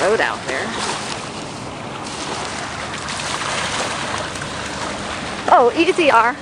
road out there. Oh, easy R.